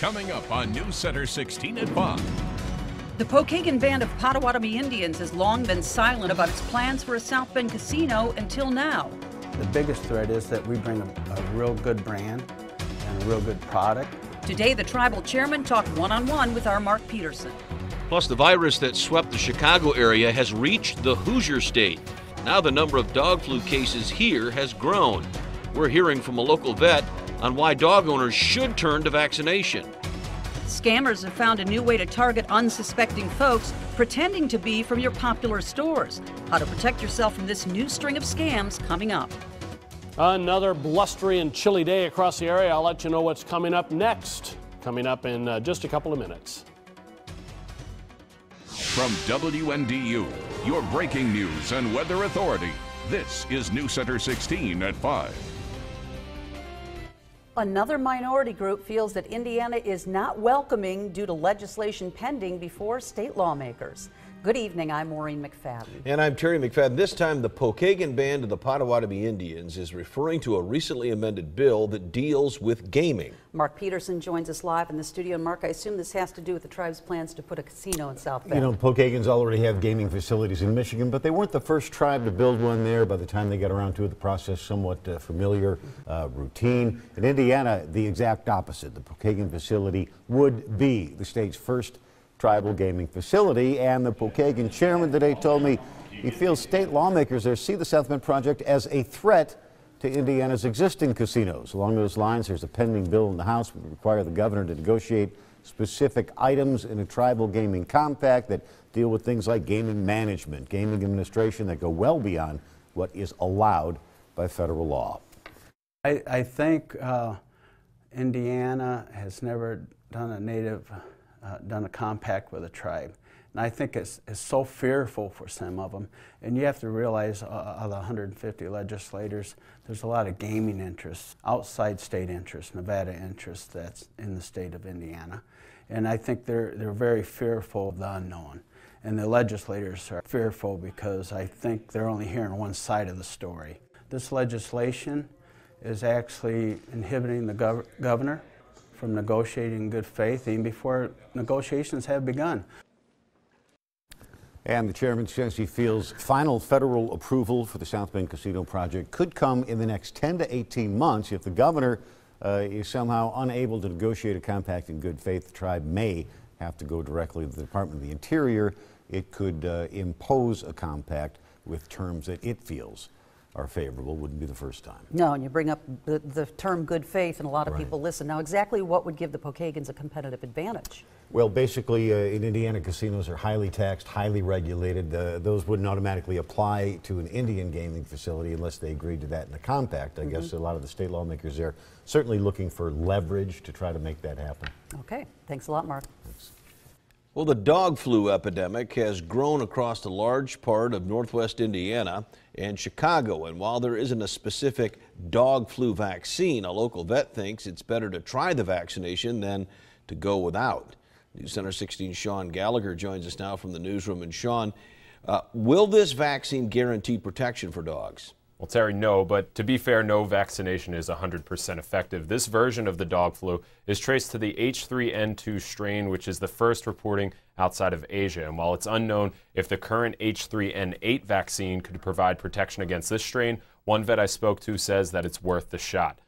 Coming up on News Center 16 at 5. The Pokagon Band of Potawatomi Indians has long been silent about its plans for a South Bend casino until now. The biggest threat is that we bring a, a real good brand and a real good product. Today, the tribal chairman talked one on one with our Mark Peterson. Plus, the virus that swept the Chicago area has reached the Hoosier state. Now, the number of dog flu cases here has grown. We're hearing from a local vet on why dog owners should turn to vaccination. Scammers have found a new way to target unsuspecting folks pretending to be from your popular stores. How to protect yourself from this new string of scams coming up. Another blustery and chilly day across the area. I'll let you know what's coming up next. Coming up in uh, just a couple of minutes. From WNDU, your breaking news and weather authority, this is News Center 16 at 5. Another minority group feels that Indiana is not welcoming due to legislation pending before state lawmakers. Good evening, I'm Maureen McFadden. And I'm Terry McFadden. This time, the Pokagon Band of the Potawatomi Indians is referring to a recently amended bill that deals with gaming. Mark Peterson joins us live in the studio. And Mark, I assume this has to do with the tribe's plans to put a casino in South Bend. You know, Pokagons already have gaming facilities in Michigan, but they weren't the first tribe to build one there. By the time they got around to it, the process somewhat uh, familiar, uh, routine. In Indiana, the exact opposite. The Pokagon facility would be the state's first tribal gaming facility. And the Pokagon chairman today told me he feels state lawmakers there see the South Bend project as a threat to Indiana's existing casinos. Along those lines, there's a pending bill in the House that would require the governor to negotiate specific items in a tribal gaming compact that deal with things like gaming management, gaming administration that go well beyond what is allowed by federal law. I, I think uh, Indiana has never done a native uh, done a compact with a tribe. And I think it's, it's so fearful for some of them. And you have to realize, uh, of the 150 legislators, there's a lot of gaming interests, outside state interests, Nevada interests that's in the state of Indiana. And I think they're, they're very fearful of the unknown. And the legislators are fearful because I think they're only hearing one side of the story. This legislation is actually inhibiting the gov governor from negotiating in good faith even before negotiations have begun. And the chairman says he feels final federal approval for the South Bend Casino project could come in the next 10 to 18 months if the governor uh, is somehow unable to negotiate a compact in good faith. The tribe may have to go directly to the Department of the Interior. It could uh, impose a compact with terms that it feels are favorable wouldn't be the first time. No, and you bring up the, the term good faith, and a lot of Right. people listen. Now, exactly what would give the Pokagons a competitive advantage? Well, basically, uh, in Indiana, casinos are highly taxed, highly regulated. Uh, those wouldn't automatically apply to an Indian gaming facility unless they agreed to that in a compact. I guess a lot of the state lawmakers there certainly looking for leverage to try to make that happen. Okay, thanks a lot, Mark. Well, the dog flu epidemic has grown across a large part of northwest Indiana and Chicago. And while there isn't a specific dog flu vaccine, a local vet thinks it's better to try the vaccination than to go without. News Center 16 Shaun Gallagher joins us now from the newsroom. And Shaun, uh, will this vaccine guarantee protection for dogs? Well, Terry, no, but to be fair, no vaccination is 100% effective. This version of the dog flu is traced to the H3N2 strain, which is the first reporting outside of Asia. And while it's unknown if the current H3N8 vaccine could provide protection against this strain, one vet I spoke to says that it's worth the shot.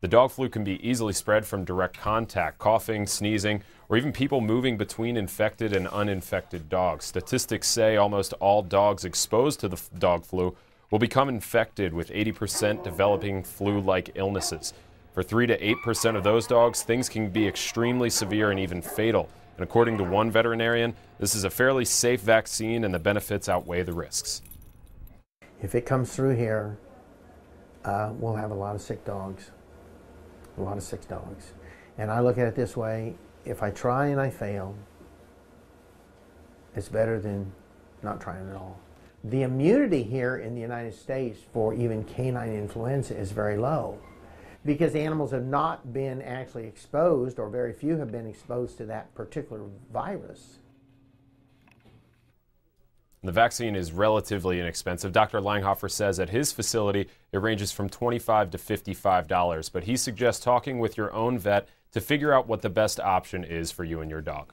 The dog flu can be easily spread from direct contact, coughing, sneezing, or even people moving between infected and uninfected dogs. Statistics say almost all dogs exposed to the dog flu will become infected, with 80% developing flu like illnesses. For 3 to 8% of those dogs, things can be extremely severe and even fatal. And according to one veterinarian, this is a fairly safe vaccine and the benefits outweigh the risks. If it comes through here, uh, we'll have a lot of sick dogs. A lot of sick dogs. And I look at it this way if I try and I fail, it's better than not trying at all. The immunity here in the United States for even canine influenza is very low because animals have not been actually exposed, or very few have been exposed to that particular virus. The vaccine is relatively inexpensive. Dr. Langhofer says at his facility it ranges from 25 to $55, but he suggests talking with your own vet to figure out what the best option is for you and your dog.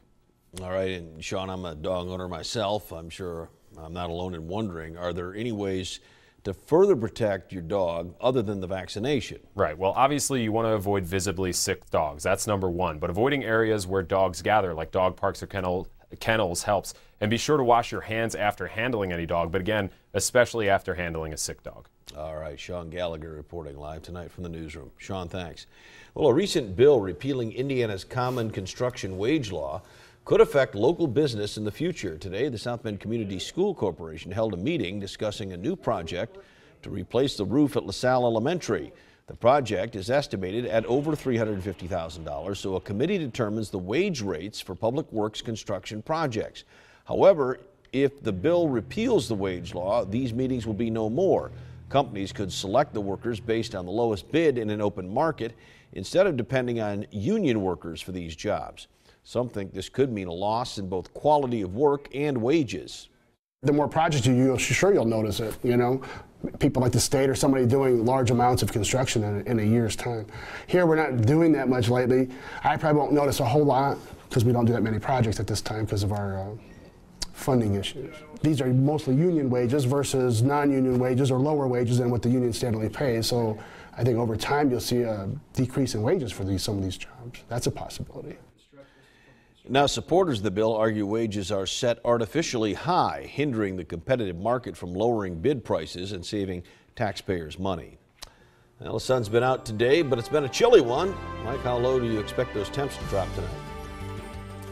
All right, and Shaun, I'm a dog owner myself. I'm sure I'm not alone in wondering are there any ways to further protect your dog other than the vaccination? Right. Well, obviously, you want to avoid visibly sick dogs. That's number one. But avoiding areas where dogs gather, like dog parks or kennel, kennels, helps. And be sure to wash your hands after handling any dog, but again, especially after handling a sick dog. All right, Shaun Gallagher reporting live tonight from the newsroom. Shaun, thanks. Well, a recent bill repealing Indiana's common construction wage law could affect local business in the future. Today, the South Bend Community School Corporation held a meeting discussing a new project to replace the roof at LaSalle Elementary. The project is estimated at over $350,000, so a committee determines the wage rates for public works construction projects. However, if the bill repeals the wage law, these meetings will be no more. Companies could select the workers based on the lowest bid in an open market instead of depending on union workers for these jobs. Some think this could mean a loss in both quality of work and wages. The more projects you use, sure you'll notice it, you know. People like the state or somebody doing large amounts of construction in, in a year's time. Here we're not doing that much lately. I probably won't notice a whole lot because we don't do that many projects at this time because of our uh, funding issues. These are mostly union wages versus non-union wages or lower wages than what the union standardly pays. So I think over time you'll see a decrease in wages for these, some of these jobs. That's a possibility. Now, supporters of the bill argue wages are set artificially high, hindering the competitive market from lowering bid prices and saving taxpayers money. Well, the sun's been out today, but it's been a chilly one. Mike, how low do you expect those temps to drop tonight?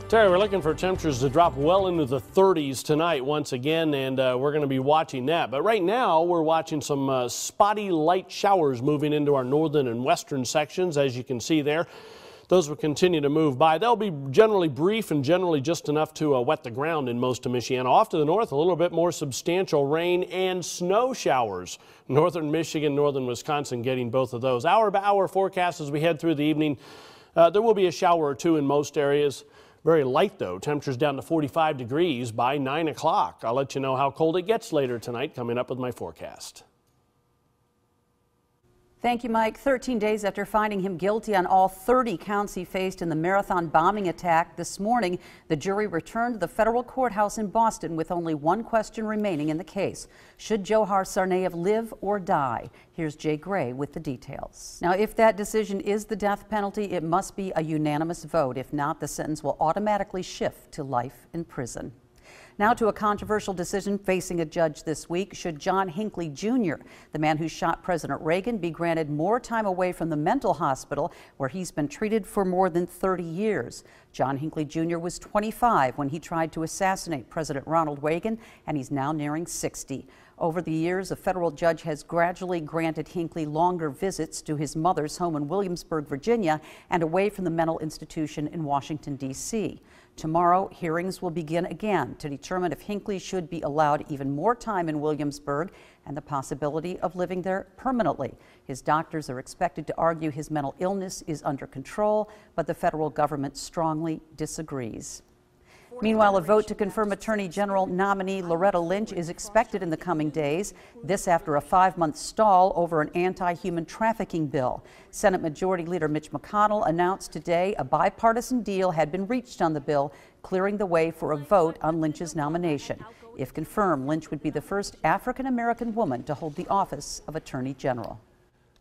Terry, we're looking for temperatures to drop well into the 30s tonight once again, and uh, we're going to be watching that. But right now, we're watching some uh, spotty light showers moving into our northern and western sections, as you can see there. Those will continue to move by. They'll be generally brief and generally just enough to uh, wet the ground in most of Michigan. Off to the north, a little bit more substantial rain and snow showers. Northern Michigan, northern Wisconsin getting both of those. Hour by hour forecast as we head through the evening. Uh, there will be a shower or two in most areas. Very light though, temperatures down to 45 degrees by 9 o'clock. I'll let you know how cold it gets later tonight coming up with my forecast. Thank you, Mike. 13 days after finding him guilty on all 30 counts he faced in the marathon bombing attack this morning, the jury returned to the federal courthouse in Boston with only one question remaining in the case. Should Dzhokhar Tsarnaev live or die? Here's Jay Gray with the details. Now, if that decision is the death penalty, it must be a unanimous vote. If not, the sentence will automatically shift to life in prison. Now to a controversial decision facing a judge this week. Should John Hinckley Jr., the man who shot President Reagan, be granted more time away from the mental hospital where he's been treated for more than 30 years? John Hinckley Jr. was 25 when he tried to assassinate President Ronald Reagan, and he's now nearing 60. Over the years, a federal judge has gradually granted Hinckley longer visits to his mother's home in Williamsburg, Virginia, and away from the mental institution in Washington, D.C. Tomorrow, hearings will begin again to determine if Hinckley should be allowed even more time in Williamsburg and the possibility of living there permanently. His doctors are expected to argue his mental illness is under control, but the federal government strongly disagrees. Meanwhile, a vote to confirm Attorney General nominee Loretta Lynch is expected in the coming days. This after a five month stall over an anti human trafficking bill. Senate Majority Leader Mitch McConnell announced today a bipartisan deal had been reached on the bill, clearing the way for a vote on Lynch's nomination. If confirmed, Lynch would be the first African American woman to hold the office of Attorney General.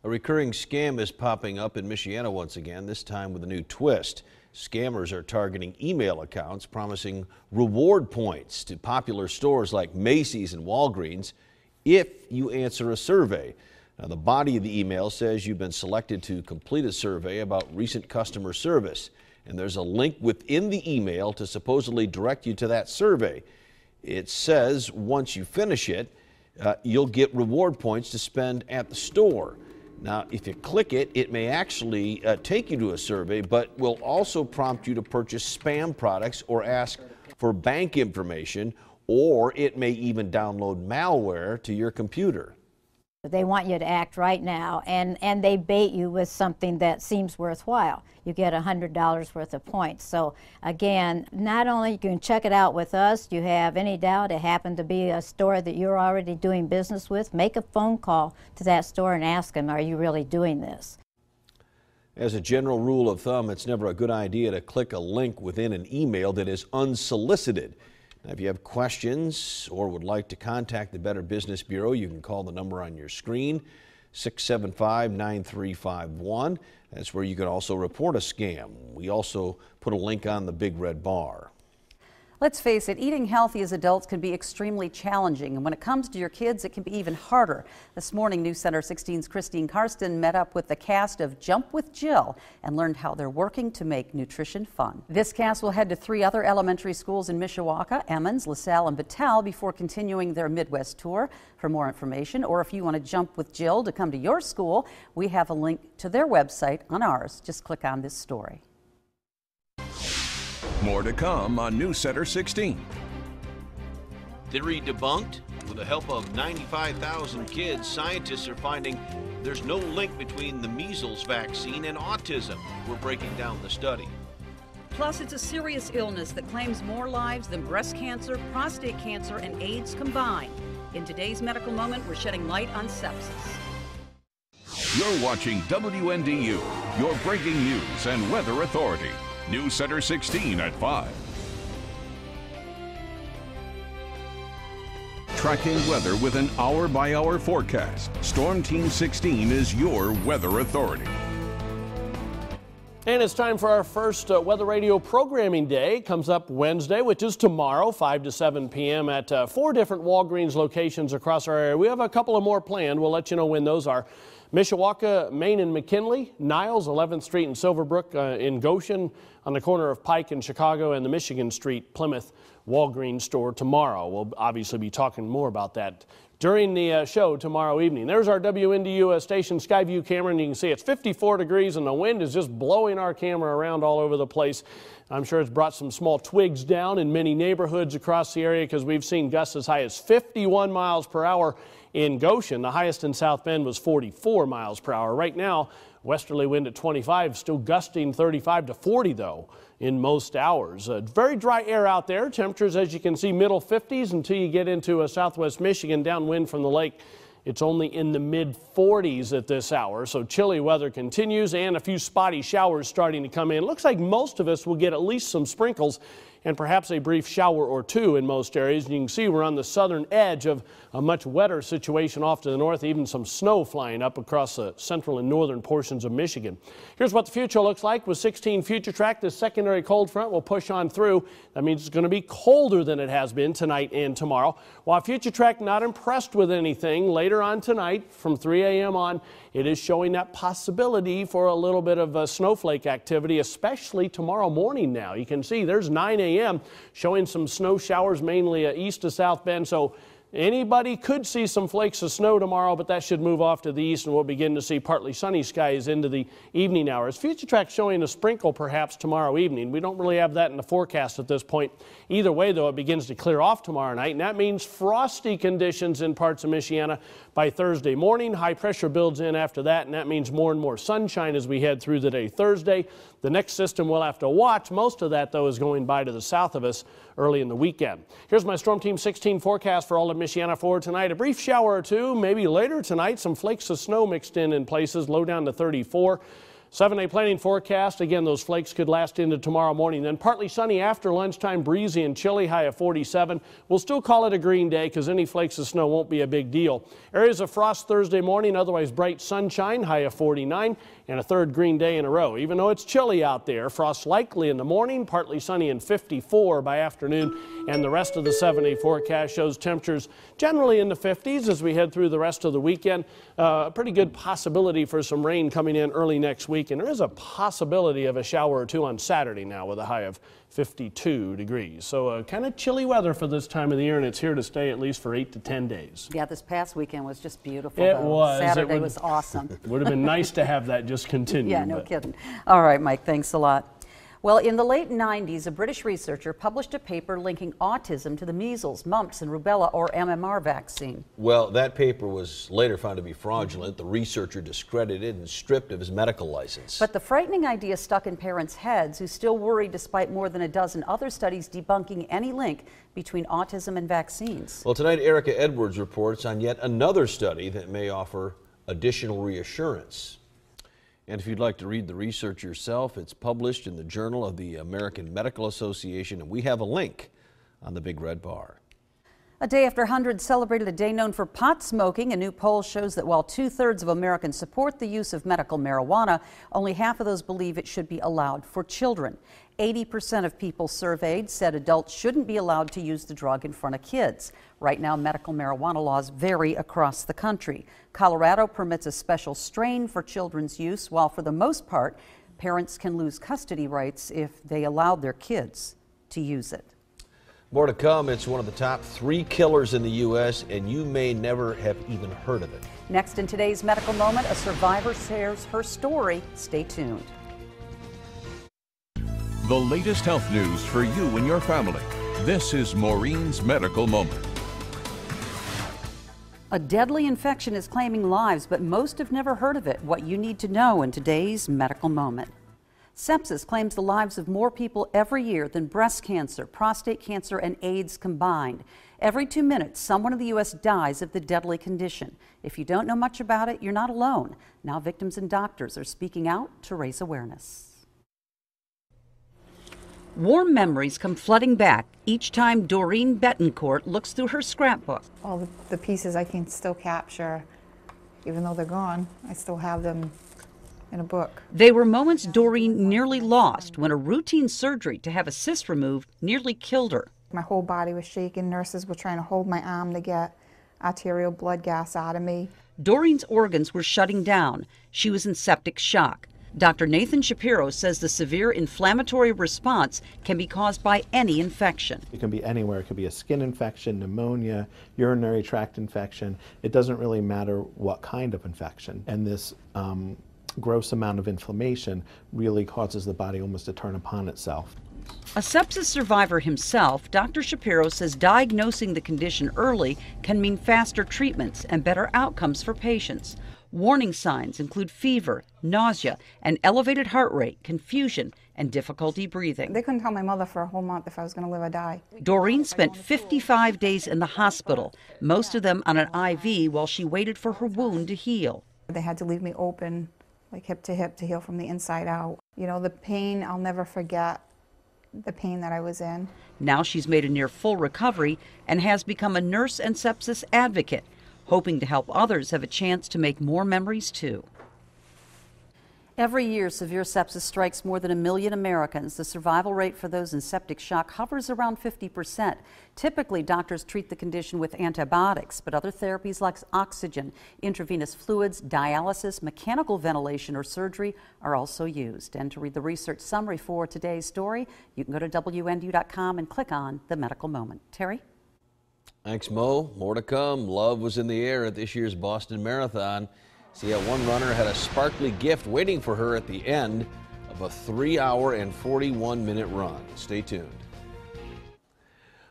A recurring scam is popping up in Michiana once again, this time with a new twist. Scammers are targeting email accounts promising reward points to popular stores like Macy's and Walgreens if you answer a survey. Now, the body of the email says you've been selected to complete a survey about recent customer service, and there's a link within the email to supposedly direct you to that survey. It says once you finish it, uh, you'll get reward points to spend at the store. Now, if you click it, it may actually uh, take you to a survey, but will also prompt you to purchase spam products or ask for bank information, or it may even download malware to your computer. They want you to act right now, and, and they bait you with something that seems worthwhile. You get $100 worth of points. So again, not only you can check it out with us, you have any doubt it happened to be a store that you're already doing business with, make a phone call to that store and ask them, are you really doing this? As a general rule of thumb, it's never a good idea to click a link within an email that is unsolicited. If you have questions or would like to contact the Better Business Bureau, you can call the number on your screen, 675 9351. That's where you can also report a scam. We also put a link on the big red bar. Let's face it, eating healthy as adults can be extremely challenging, and when it comes to your kids, it can be even harder. This morning, News Center 16's Christine Karsten met up with the cast of Jump with Jill and learned how they're working to make nutrition fun. This cast will head to three other elementary schools in Mishawaka, Emmons, LaSalle, and Battell before continuing their Midwest tour. For more information, or if you want to jump with Jill to come to your school, we have a link to their website on ours. Just click on this story. More to come on News Center 16. Theory debunked? With the help of 95,000 kids, scientists are finding there's no link between the measles vaccine and autism. We're breaking down the study. Plus, it's a serious illness that claims more lives than breast cancer, prostate cancer, and AIDS combined. In today's medical moment, we're shedding light on sepsis. You're watching WNDU, your breaking news and weather authority. News Center 16 at 5. Tracking weather with an hour by hour forecast. Storm Team 16 is your weather authority. And it's time for our first uh, Weather Radio programming day. Comes up Wednesday, which is tomorrow, 5 to 7 p.m. at uh, four different Walgreens locations across our area. We have a couple of more planned. We'll let you know when those are. Mishawaka, Main and McKinley, Niles, 11th Street and Silverbrook uh, in Goshen on the corner of Pike and Chicago and the Michigan Street Plymouth Walgreens store tomorrow. We'll obviously be talking more about that during the uh, show tomorrow evening. There's our WNDU uh, station Skyview camera, and you can see it's 54 degrees, and the wind is just blowing our camera around all over the place. I'm sure it's brought some small twigs down in many neighborhoods across the area because we've seen gusts as high as 51 miles per hour in Goshen. The highest in South Bend was 44 miles per hour. Right now, westerly wind at 25, still gusting 35 to 40 though in most hours. Uh, very dry air out there. Temperatures, as you can see, middle 50s until you get into uh, southwest Michigan, downwind from the lake. It's only in the mid 40s at this hour, so chilly weather continues and a few spotty showers starting to come in. Looks like most of us will get at least some sprinkles and perhaps a brief shower or two in most areas. And you can see we're on the southern edge of a much wetter situation off to the north, even some snow flying up across the central and northern portions of Michigan. Here's what the future looks like with 16 future track. This secondary cold front will push on through. That means it's going to be colder than it has been tonight and tomorrow. While future track not impressed with anything later on tonight from 3 a.m. on, it is showing that possibility for a little bit of a snowflake activity, especially tomorrow morning now. You can see there's 9 a.m. showing some snow showers mainly east to South Bend. So Anybody could see some flakes of snow tomorrow, but that should move off to the east and we'll begin to see partly sunny skies into the evening hours. Future track showing a sprinkle perhaps tomorrow evening. We don't really have that in the forecast at this point. Either way, though, it begins to clear off tomorrow night, and that means frosty conditions in parts of Michiana by Thursday morning. High pressure builds in after that, and that means more and more sunshine as we head through the day Thursday. The next system we'll have to watch, most of that, though, is going by to the south of us early in the weekend. Here's my Storm Team 16 forecast for all of Michiana for tonight. A brief shower or two, maybe later tonight. Some flakes of snow mixed in in places, low down to 34. Seven day planning forecast. Again, those flakes could last into tomorrow morning. Then partly sunny after lunchtime, breezy and chilly, high of 47. We'll still call it a green day because any flakes of snow won't be a big deal. Areas of frost Thursday morning, otherwise bright sunshine, high of 49 and a third green day in a row. Even though it's chilly out there, frost likely in the morning, partly sunny and 54 by afternoon, and the rest of the 70 forecast shows temperatures generally in the 50s as we head through the rest of the weekend. Uh, a pretty good possibility for some rain coming in early next week, and there is a possibility of a shower or two on Saturday now with a high of 52 degrees. So uh, kind of chilly weather for this time of the year, and it's here to stay at least for eight to 10 days. Yeah, this past weekend was just beautiful. It though. was. Saturday it would, was awesome. It would have been nice to have that just continue. yeah, no but. kidding. All right, Mike, thanks a lot. Well, in the late 90s, a British researcher published a paper linking autism to the measles, mumps, and rubella or MMR vaccine. Well, that paper was later found to be fraudulent. The researcher discredited and stripped of his medical license. But the frightening idea stuck in parents' heads who still worry despite more than a dozen other studies debunking any link between autism and vaccines. Well, tonight, Erica Edwards reports on yet another study that may offer additional reassurance. And if you'd like to read the research yourself, it's published in the Journal of the American Medical Association, and we have a link on the big red bar. A day after hundreds celebrated a day known for pot smoking, a new poll shows that while two thirds of Americans support the use of medical marijuana, only half of those believe it should be allowed for children. 80% of people surveyed said adults shouldn't be allowed to use the drug in front of kids. Right now, medical marijuana laws vary across the country. Colorado permits a special strain for children's use, while for the most part, parents can lose custody rights if they allowed their kids to use it. More to come. It's one of the top three killers in the U.S., and you may never have even heard of it. Next in today's medical moment, a survivor shares her story. Stay tuned. The latest health news for you and your family. This is Maureen's Medical Moment. A deadly infection is claiming lives, but most have never heard of it. What you need to know in today's medical moment. Sepsis claims the lives of more people every year than breast cancer, prostate cancer, and AIDS combined. Every two minutes, someone in the U.S. dies of the deadly condition. If you don't know much about it, you're not alone. Now, victims and doctors are speaking out to raise awareness. Warm memories come flooding back each time Doreen Betancourt looks through her scrapbook. All the, the pieces I can still capture, even though they're gone, I still have them in a book. They were moments Doreen nearly lost when a routine surgery to have a cyst removed nearly killed her. My whole body was shaking. Nurses were trying to hold my arm to get arterial blood gas out of me. Doreen's organs were shutting down. She was in septic shock. Dr. Nathan Shapiro says the severe inflammatory response can be caused by any infection. It can be anywhere. It could be a skin infection, pneumonia, urinary tract infection. It doesn't really matter what kind of infection. And this um, gross amount of inflammation really causes the body almost to turn upon itself. A sepsis survivor himself, Dr. Shapiro says diagnosing the condition early can mean faster treatments and better outcomes for patients. Warning signs include fever, nausea, an elevated heart rate, confusion, and difficulty breathing. They couldn't tell my mother for a whole month if I was going to live or die. Doreen spent 55 days in the hospital, most of them on an IV while she waited for her wound to heal. They had to leave me open like hip to hip to heal from the inside out. You know, the pain, I'll never forget the pain that I was in. Now she's made a near full recovery and has become a nurse and sepsis advocate, hoping to help others have a chance to make more memories too. Every year, severe sepsis strikes more than a million Americans. The survival rate for those in septic shock hovers around 50%. Typically, doctors treat the condition with antibiotics, but other therapies like oxygen, intravenous fluids, dialysis, mechanical ventilation, or surgery are also used. And to read the research summary for today's story, you can go to WNDU.com and click on the medical moment. Terry? Thanks, Mo. More to come. Love was in the air at this year's Boston Marathon. See how one runner had a sparkly gift waiting for her at the end of a three hour and 41 minute run. Stay tuned.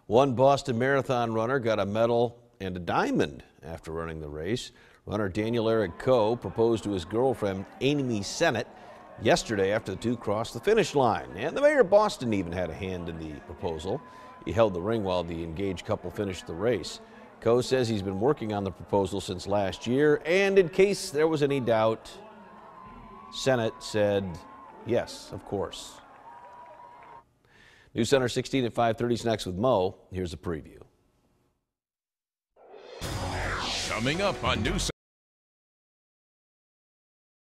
One Boston Marathon runner got a medal and a diamond after running the race. Runner Daniel Eric Coe proposed to his girlfriend Amy Sennett yesterday after the two crossed the finish line. And the mayor of Boston even had a hand in the proposal. He held the ring while the engaged couple finished the race. Coe says he's been working on the proposal since last year, and in case there was any doubt, Sennett said yes, of course. News Center 16 at 5:30 is next with Mo. Here's a preview. Coming up on News